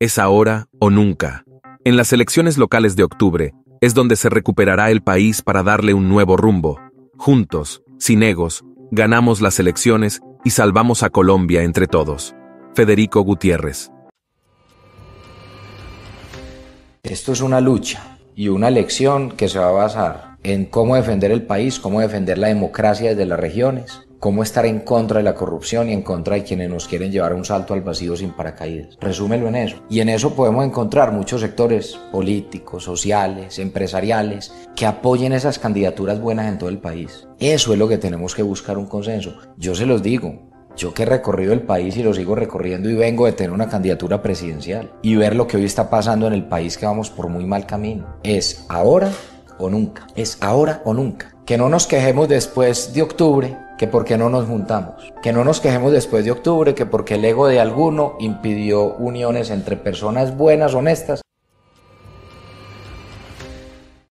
Es ahora o nunca. En las elecciones locales de octubre es donde se recuperará el país para darle un nuevo rumbo. Juntos, sin egos, ganamos las elecciones y salvamos a Colombia entre todos. Federico Gutiérrez. Esto es una lucha y una elección que se va a basar en cómo defender el país, cómo defender la democracia desde las regiones, cómo estar en contra de la corrupción y en contra de quienes nos quieren llevar un salto al vacío sin paracaídas. Resúmelo en eso. Y en eso podemos encontrar muchos sectores políticos, sociales, empresariales, que apoyen esas candidaturas buenas en todo el país. Eso es lo que tenemos que buscar un consenso. Yo se los digo, yo que he recorrido el país y lo sigo recorriendo y vengo de tener una candidatura presidencial y ver lo que hoy está pasando en el país que vamos por muy mal camino. Es ahora o nunca. Es ahora o nunca. Que no nos quejemos después de octubre que porque no nos juntamos, que no nos quejemos después de octubre, que porque el ego de alguno impidió uniones entre personas buenas, honestas,